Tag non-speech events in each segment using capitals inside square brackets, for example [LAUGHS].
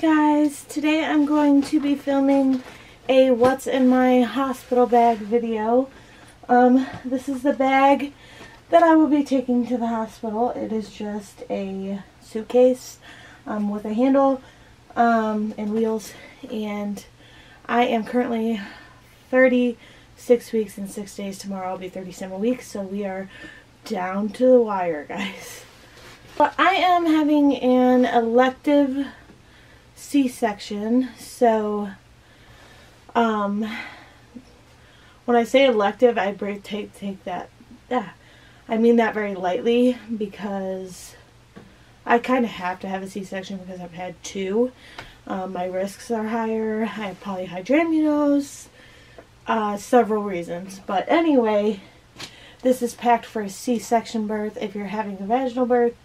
Guys, today I'm going to be filming a what's in my hospital bag video. Um, this is the bag that I will be taking to the hospital. It is just a suitcase um, with a handle um, and wheels and I am currently 36 weeks and 6 days. Tomorrow I'll be 37 weeks so we are down to the wire guys. But I am having an elective C-section, so um, when I say elective, I take take that. Yeah, I mean that very lightly because I kind of have to have a C-section because I've had two. Um, my risks are higher. I have polyhydramnios. Uh, several reasons, but anyway, this is packed for a C-section birth. If you're having a vaginal birth,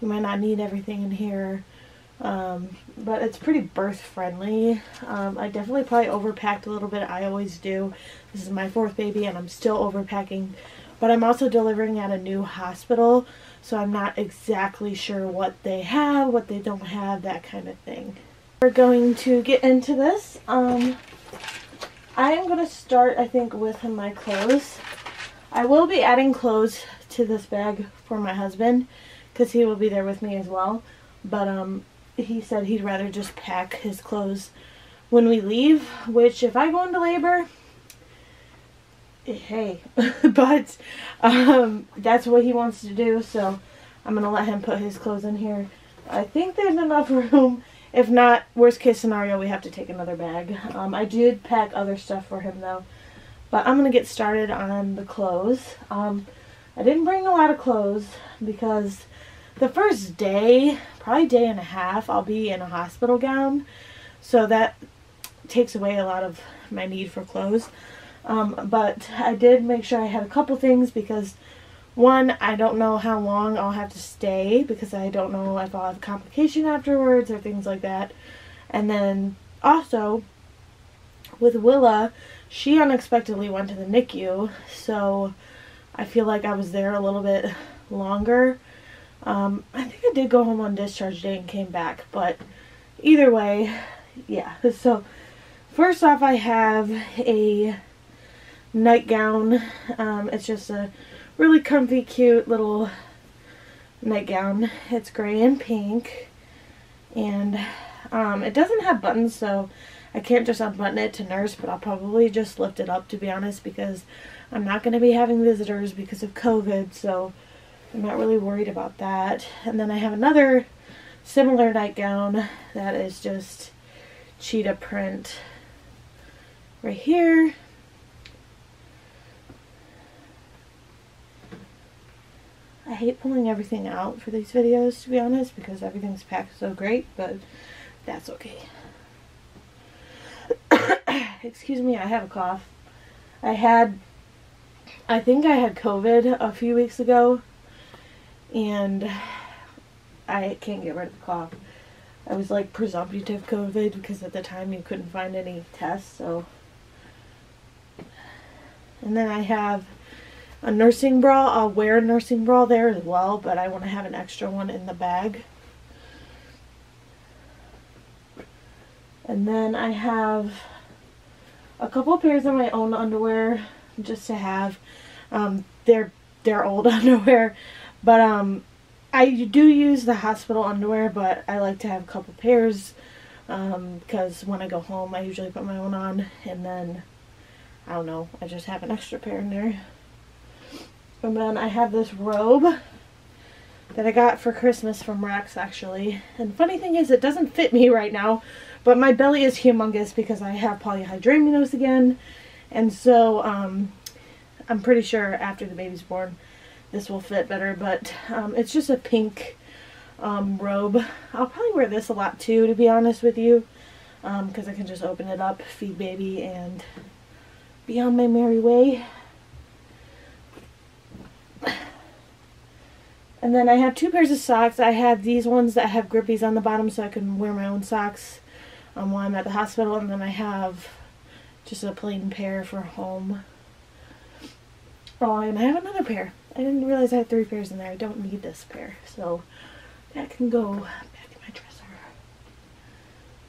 you might not need everything in here. Um, but it's pretty birth friendly. Um, I definitely probably overpacked a little bit. I always do. This is my fourth baby and I'm still overpacking. But I'm also delivering at a new hospital. So I'm not exactly sure what they have, what they don't have, that kind of thing. We're going to get into this. Um, I am going to start, I think, with my clothes. I will be adding clothes to this bag for my husband because he will be there with me as well. But um, he said he'd rather just pack his clothes when we leave, which if I go into labor, hey, [LAUGHS] but um, that's what he wants to do, so I'm going to let him put his clothes in here. I think there's enough [LAUGHS] room. If not, worst case scenario, we have to take another bag. Um, I did pack other stuff for him, though. But I'm going to get started on the clothes. Um, I didn't bring a lot of clothes because the first day, probably day and a half, I'll be in a hospital gown. So that takes away a lot of my need for clothes. Um, but I did make sure I had a couple things because one, I don't know how long I'll have to stay because I don't know if I'll have complication afterwards or things like that. And then also with Willa, she unexpectedly went to the NICU, so I feel like I was there a little bit longer um, I think I did go home on discharge day and came back, but either way, yeah. [LAUGHS] So first off, I have a nightgown. Um, it's just a really comfy, cute little nightgown. It's gray and pink, and um, it doesn't have buttons, so I can't just unbutton it to nurse, but I'll probably just lift it up, to be honest, because I'm not going to be having visitors because of COVID, so I'm not really worried about that. And then I have another similar nightgown that is just cheetah print right here. I hate pulling everything out for these videos to be honest because everything's packed so great but that's okay. [COUGHS] Excuse me, I have a cough. I had, I think I had COVID a few weeks ago and I can't get rid of the cough. I was like presumptive COVID because at the time you couldn't find any tests, so. And then I have a nursing bra. I'll wear a nursing bra there as well, but I want to have an extra one in the bag. And then I have a couple pairs of my own underwear just to have. Um, they're they're old [LAUGHS] underwear, but um, I do use the hospital underwear, but I like to have a couple pairs because um, when I go home, I usually put my own on, and then I don't know, I just have an extra pair in there. And then I have this robe that I got for Christmas from Rex actually. And funny thing is, it doesn't fit me right now, but my belly is humongous because I have polyhydramnios again. And so um, I'm pretty sure after the baby's born, this will fit better, but um, it's just a pink um, robe. I'll probably wear this a lot too, to be honest with you, because um, I can just open it up, feed baby, and be on my merry way. And then I have two pairs of socks. I have these ones that have grippies on the bottom so I can wear my own socks um, while I'm at the hospital. And then I have just a plain pair for home. Oh, and I have another pair. I didn't realize I had three pairs in there. I don't need this pair. So that can go back in my dresser.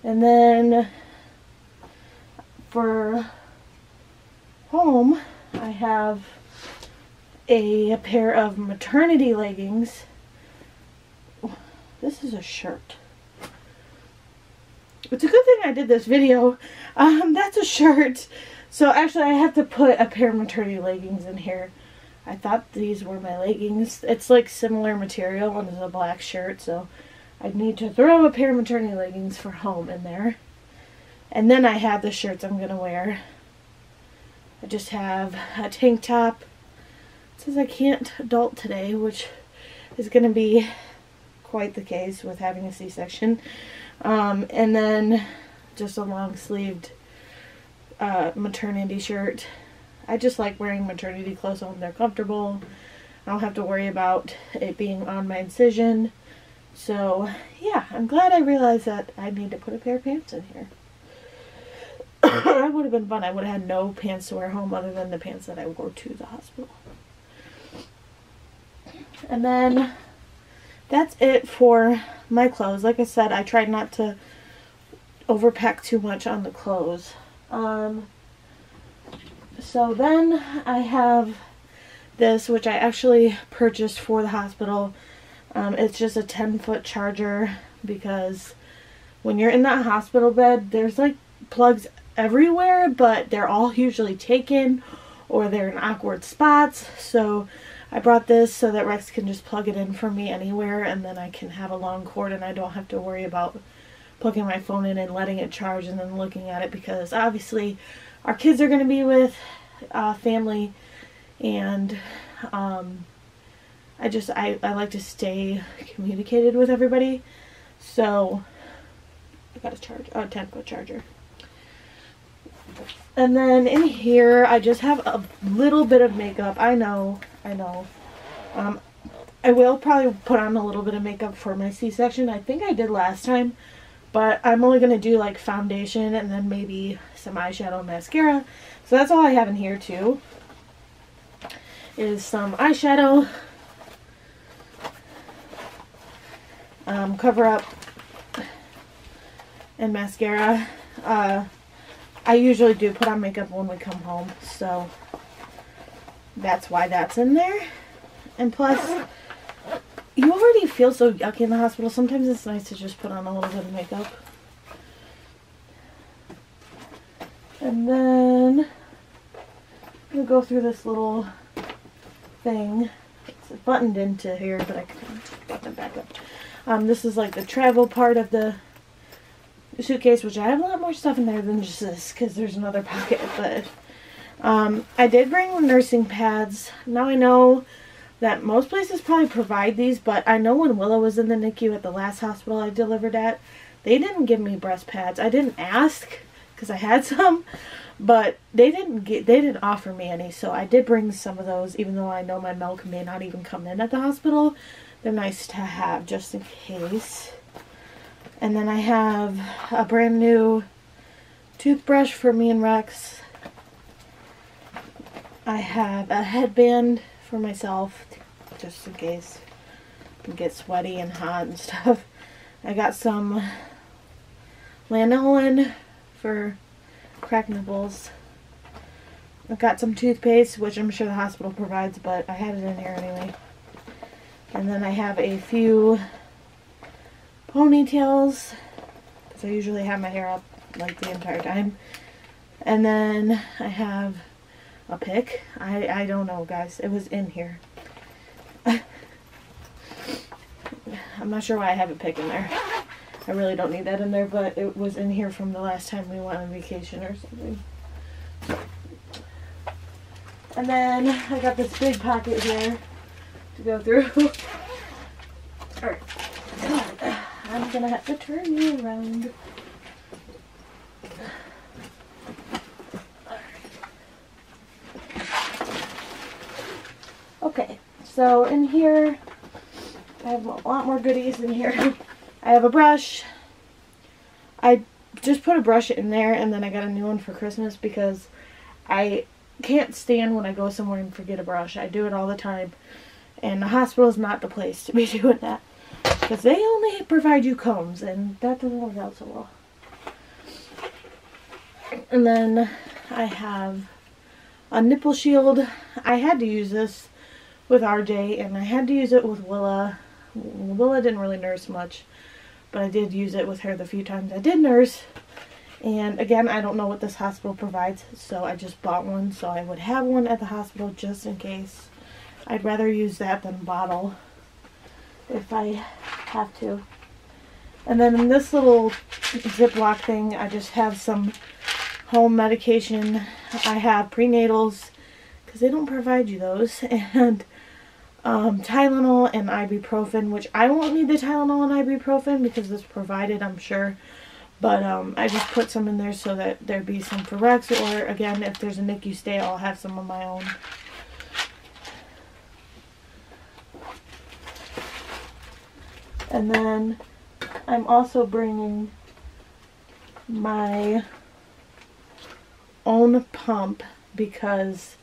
And then for home, I have a, a pair of maternity leggings. This is a shirt. It's a good thing I did this video. Um, that's a shirt. So actually I have to put a pair of maternity leggings in here. I thought these were my leggings. It's like similar material it's a black shirt. So I need to throw a pair of maternity leggings for home in there. And then I have the shirts I'm going to wear. I just have a tank top. It says I can't adult today, which is going to be quite the case with having a C-section. Um, and then just a long sleeved uh, maternity shirt. I just like wearing maternity clothes when they're comfortable. I don't have to worry about it being on my incision. So, yeah, I'm glad I realized that I need to put a pair of pants in here. [COUGHS] that would have been fun. I would have had no pants to wear home other than the pants that I wore to the hospital. And then that's it for my clothes. Like I said, I tried not to overpack too much on the clothes. Um, so then I have this, which I actually purchased for the hospital. Um, it's just a 10 foot charger because when you're in that hospital bed, there's like plugs everywhere, but they're all usually taken or they're in awkward spots. So I brought this so that Rex can just plug it in for me anywhere and then I can have a long cord and I don't have to worry about plugging my phone in and letting it charge and then looking at it because obviously our kids are going to be with uh, family and um, I just I, I like to stay communicated with everybody so I got a charge a 10 charger and then in here I just have a little bit of makeup I know I know. Um, I will probably put on a little bit of makeup for my C-section. I think I did last time. But I'm only going to do like foundation and then maybe some eyeshadow and mascara. So that's all I have in here too. Is some eyeshadow. Um, cover up and mascara. Uh, I usually do put on makeup when we come home. So that's why that's in there. And plus, you already feel so yucky in the hospital. Sometimes it's nice to just put on a little bit of makeup. And then I'm going to go through this little thing. It's buttoned into here, but I can button back up. Um, this is like the travel part of the suitcase, which I have a lot more stuff in there than just this, because there's another [LAUGHS] pocket, but um, I did bring the nursing pads. Now I know that most places probably provide these, but I know when Willa was in the NICU at the last hospital I delivered at, they didn't give me breast pads. I didn't ask because I had [LAUGHS] some, but they didn't get they didn't offer me any. So I did bring some of those, even though I know my milk may not even come in at the hospital. They're nice to have just in case. And then I have a brand new toothbrush for me and Rex. I have a headband for myself, just in case I get sweaty and hot and [LAUGHS] stuff. I got some lanolin for cracked nipples. I've got some toothpaste, which I'm sure the hospital provides, but I had it in here anyway. And then I have a few ponytails, because I usually have my hair up like the entire time. And then I have a pick. I, I don't know, guys. It was in here. [LAUGHS] I'm not sure why I have a pick in there. I really don't need that in there, but it was in here from the last time we went on vacation or something. And then I got this big pocket here to go through. [LAUGHS] Alright. I'm gonna have to turn you around. Okay, so in here, I have a lot more goodies in here. [LAUGHS] I have a brush. I just put a brush in there and then I got a new one for Christmas because I can't stand when I go somewhere and forget a brush. I do it all the time. And the hospital is not the place to be [LAUGHS] doing that. Because they only provide you combs and that doesn't work out so well. And then I have a nipple shield. I had to use this with RJ and I had to use it with Willa. Willa didn't really nurse much, but I did use it with her the few times I did nurse. And again, I don't know what this hospital provides, so I just bought one so I would have one at the hospital just in case. I'd rather use that than bottle if I have to. And then in this little Ziploc thing, I just have some home medication. I have prenatals because they don't provide you those. [LAUGHS] And um, Tylenol and ibuprofen, which I won't need the Tylenol and ibuprofen because it's provided, I'm sure. But um, I just put some in there so that there be some for Rex. Or again, if there's a NICU stay, I'll have some of my own. And then I'm also bringing my own pump because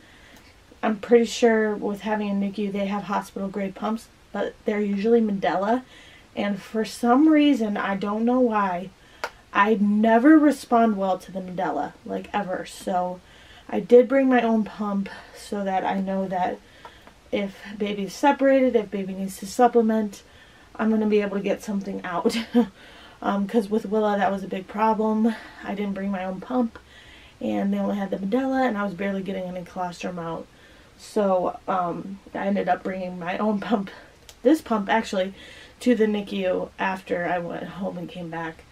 I'm pretty sure with having a NICU they have hospital grade pumps, but they're usually Medela. And for some reason, I don't know why, I never respond well to the Medela, like ever. So I did bring my own pump so that I know that if baby's separated, if baby needs to supplement, I'm going to be able to get something out. Because [LAUGHS] um, with Willa, that was a big problem. I didn't bring my own pump, and they only had the Medela, and I was barely getting any colostrum out. So um, I ended up bringing my own pump, this pump actually, to the NICU after I went home and came back.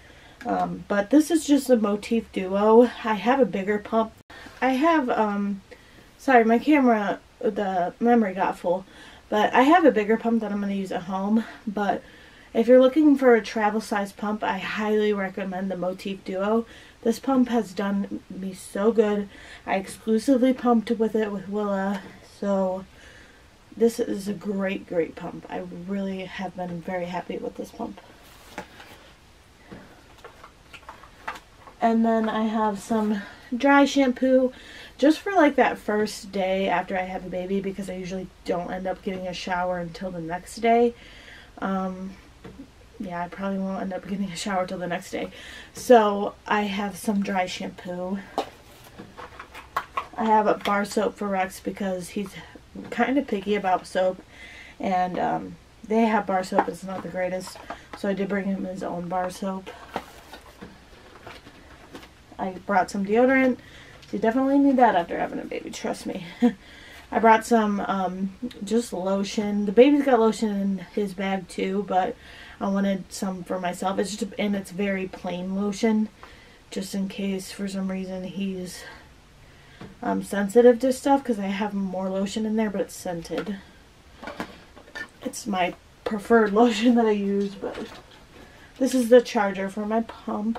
Um, but this is just a Motif Duo. I have a bigger pump. I have, um, sorry, my camera, the memory got full. But I have a bigger pump that I'm going to use at home. But if you're looking for a travel size pump, I highly recommend the Motif Duo. This pump has done me so good. I exclusively pumped with it with Willa. So this is a great, great pump. I really have been very happy with this pump. And then I have some dry shampoo just for like that first day after I have a baby because I usually don't end up getting a shower until the next day. Um, yeah, I probably won't end up getting a shower till the next day. So I have some dry shampoo. I have a bar soap for Rex because he's kind of picky about soap. And um, they have bar soap, it's not the greatest. So I did bring him his own bar soap. I brought some deodorant. You definitely need that after having a baby, trust me. [LAUGHS] I brought some um, just lotion. The baby's got lotion in his bag too, but I wanted some for myself. It's just, and it's very plain lotion, just in case for some reason he's um, sensitive to stuff, because I have more lotion in there, but it's scented. It's my preferred [LAUGHS] lotion that I use, but this is the charger for my pump.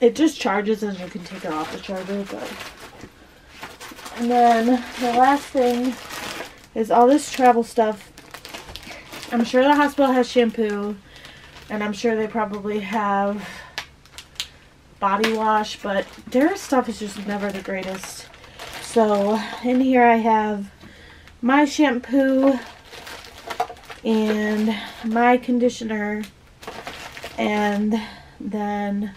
It just charges and you can take it off the charger, but... And then the last thing is all this travel stuff. I'm sure the hospital has shampoo, and I'm sure they probably have body wash, but their stuff is just never the greatest. So in here I have my shampoo and my conditioner and then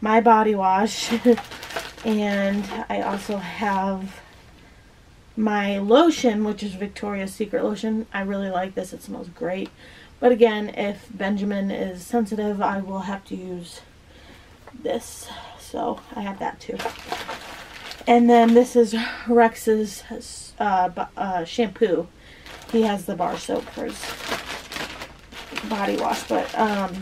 my body wash. [LAUGHS] And I also have my lotion which is Victoria's Secret lotion. I really like this. It smells great. But again if Benjamin is sensitive I will have to use this. So I have that too. And then this is Rex's uh, uh, shampoo. He has the bar soap for his body wash but um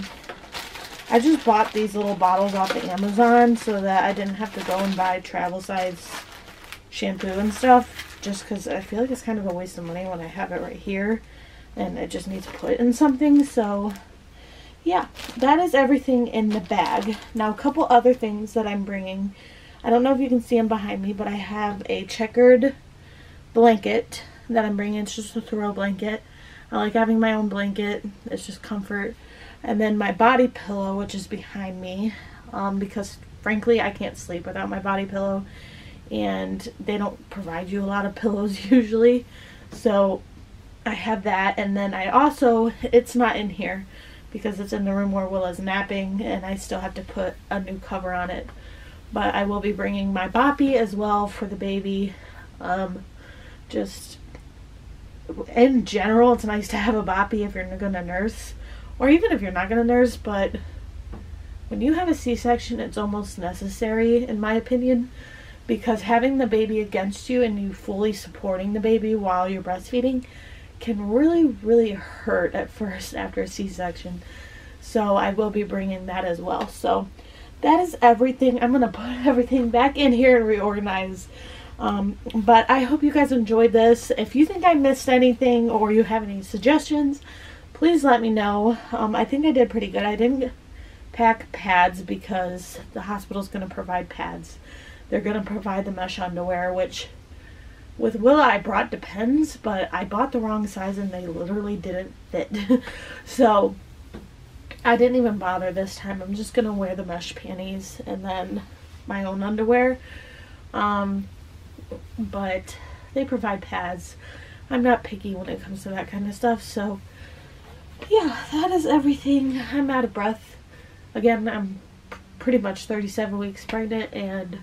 I just bought these little bottles off of Amazon so that I didn't have to go and buy travel size shampoo and stuff just because I feel like it's kind of a waste of money when I have it right here and I just need to put in something. So yeah that is everything in the bag now a couple other things that I'm bringing I don't know if you can see them behind me but I have a checkered blanket that I'm bringing it's just a throw blanket I like having my own blanket it's just comfort and then my body pillow, which is behind me, um, because frankly I can't sleep without my body pillow. And they don't provide you a lot of pillows [LAUGHS] usually. So I have that. And then I also, it's not in here because it's in the room where Willa's napping and I still have to put a new cover on it But I will be bringing my boppy as well for the baby. Um, just in general, it's nice to have a boppy if you're going to nurse, or even if you're not going to nurse. But when you have a C-section, it's almost necessary, in my opinion, because having the baby against you and you fully supporting the baby while you're breastfeeding can really, really hurt at first after a C-section. So I will be bringing that as well. So that is everything. I'm going to put [LAUGHS] everything back in here and reorganize. Um, but I hope you guys enjoyed this. If you think I missed anything or you have any suggestions, please let me know. Um, I think I did pretty good. I didn't pack pads because the hospital's going to provide pads. They're going to provide the mesh underwear, which with Willa I brought Depends, but I bought the wrong size and they literally didn't fit. [LAUGHS] so I didn't even bother this time. I'm just going to wear the mesh panties and then my own underwear. Um, but they provide pads. I'm not picky when it comes to that kind of stuff. So yeah, that is everything. I'm out of breath. Again, I'm pretty much 37 weeks pregnant and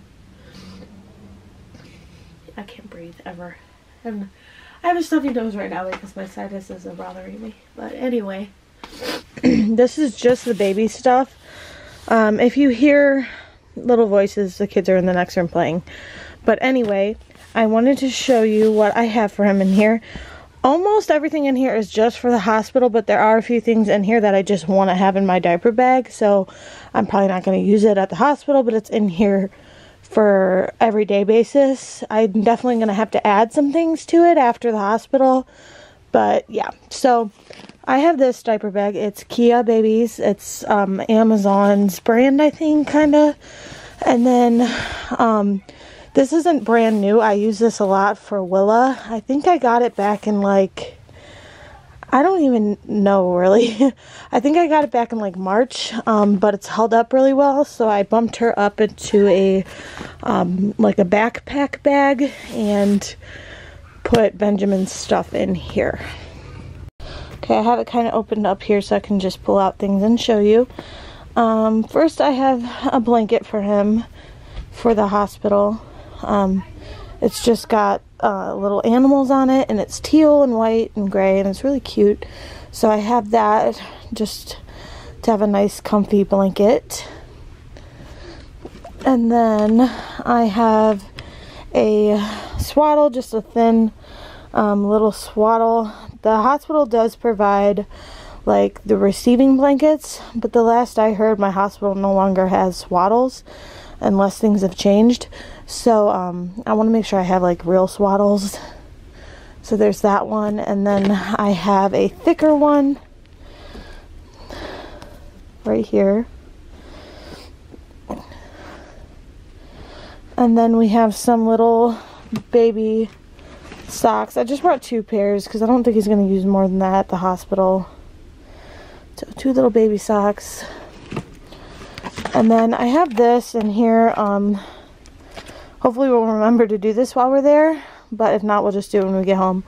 I can't breathe ever. And I have a stuffy nose right now because my sinuses are bothering me. But anyway, [CLEARS THROAT] this is just the baby stuff. Um, if you hear little voices, the kids are in the next room playing. But anyway, I wanted to show you what I have for him in here. Almost everything in here is just for the hospital, but there are a few things in here that I just want to have in my diaper bag. So I'm probably not going to use it at the hospital, but it's in here for everyday basis. I'm definitely going to have to add some things to it after the hospital. But yeah, so I have this diaper bag. It's KeaBabies. It's um, Amazon's brand, I think, kind of. And then um, this isn't brand new. I use this a lot for Willa. I think I got it back in like I don't even know really. [LAUGHS] I think I got it back in like March, um, but it's held up really well. So I bumped her up into a um, like a backpack bag and put Benjamin's stuff in here. Okay, I have it kind of opened up here so I can just pull out things and show you. Um, first I have a blanket for him for the hospital. Um, it's just got uh, little animals on it and it's teal and white and gray and it's really cute. So I have that just to have a nice comfy blanket. And then I have a swaddle, just a thin um, little swaddle. The hospital does provide like the receiving blankets, but the last I heard my hospital no longer has swaddles unless things have changed. So um, I want to make sure I have like real swaddles. So there's that one. And then I have a thicker one right here. And then we have some little baby socks. I just brought two pairs because I don't think he's going to use more than that at the hospital. So two little baby socks. And then I have this in here. Um, hopefully we'll remember to do this while we're there. But if not, we'll just do it when we get home.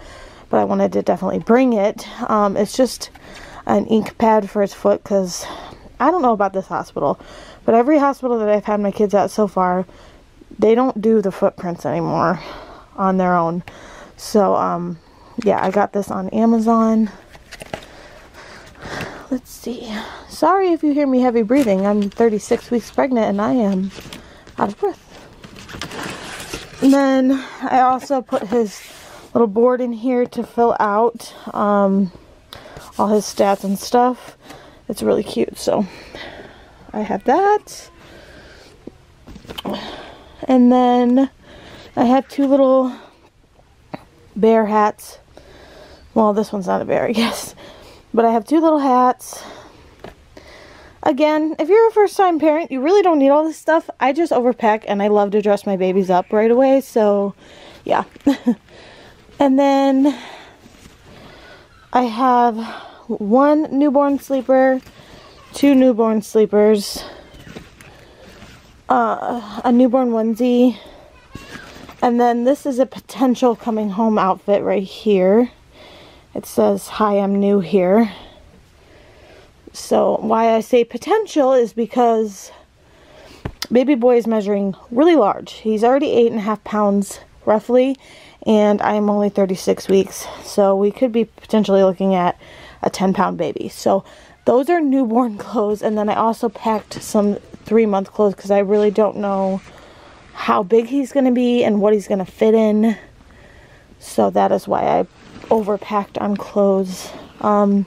But I wanted to definitely bring it. Um, it's just an ink pad for his foot because I don't know about this hospital. But every hospital that I've had my kids at so far, they don't do the footprints anymore on their own. So, um, yeah, I got this on Amazon. Let's see. Sorry if you hear me heavy breathing. I'm 36 weeks pregnant and I am out of breath. And then I also put his little board in here to fill out um, all his stats and stuff. It's really cute. So I have that. And then I have two little bear hats. Well, this one's not a bear, I guess. But I have two little hats. Again, if you're a first time parent, you really don't need all this stuff. I just overpack and I love to dress my babies up right away. So, yeah. [LAUGHS] and then I have one newborn sleeper, two newborn sleepers, uh, a newborn onesie, and then this is a potential coming home outfit right here. It says, hi, I'm new here. So why I say potential is because baby boy is measuring really large. He's already eight and a half pounds roughly, and I'm only 36 weeks. So we could be potentially looking at a 10 pound baby. So those are newborn [LAUGHS] clothes. And then I also packed some three month clothes because I really don't know how big he's going to be and what he's going to fit in. So that is why I overpacked on clothes. Um,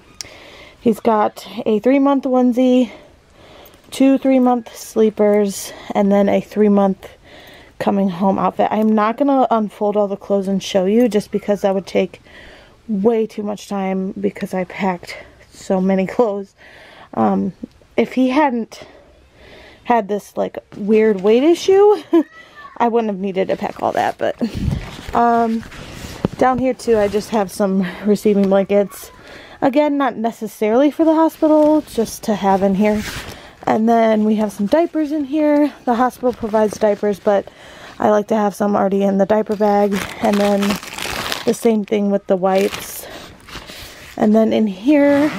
he's got a three month onesie, two three month sleepers, and then a three month coming home outfit. I'm not going to unfold all the clothes and show you just because that would take way too much time because I packed so many [LAUGHS] clothes. Um, if he hadn't had this like weird weight issue, [LAUGHS] I wouldn't have needed to pack all that. But um, down here too, I just have some receiving blankets. Again, not necessarily for the hospital, just to have in here. And then we have some diapers in here. The hospital provides diapers, but I like to have some already in the diaper bag. And then the same thing with the wipes. And then in here,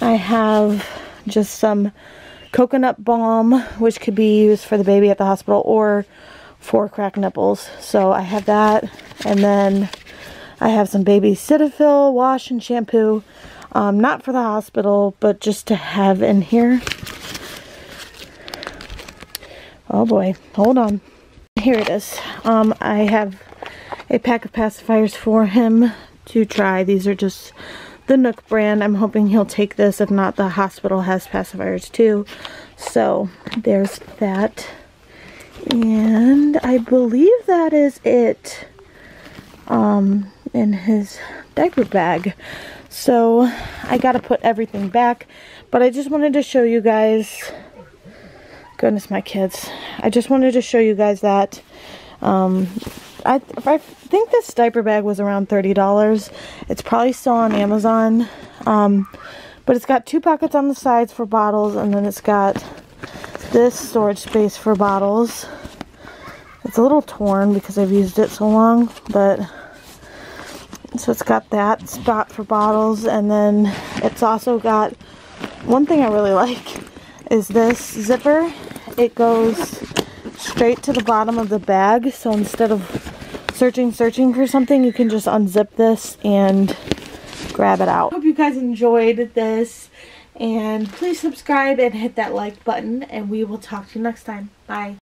I have just some coconut balm, which could be used for the baby at the hospital or for cracked nipples. So I have that. And then I have some baby Cetaphil wash and shampoo. Um, not for the hospital, but just to have in here. Oh boy, hold on. Here it is. Um, I have a pack of pacifiers for him to try. These are just the NUK brand. I'm hoping he'll take this. If not, the hospital has pacifiers too. So there's that. And I believe that is it um, in his diaper bag. So I got to put everything back. But I just wanted to show you guys. Goodness, my kids. I just wanted to show you guys that. Um, I, I think this diaper bag was around $30. It's probably still on Amazon. Um, but it's got two pockets on the sides for bottles. And then it's got this storage space for bottles. It's a little torn because I've used it so long. But so it's got that spot for bottles. And then it's also got one thing I really [LAUGHS] like is this zipper. It goes straight to the bottom of the bag. So instead of searching, searching for something, you can just unzip this and grab it out. Hope you guys enjoyed this. And please subscribe and hit that like button. And we will talk to you next time. Bye.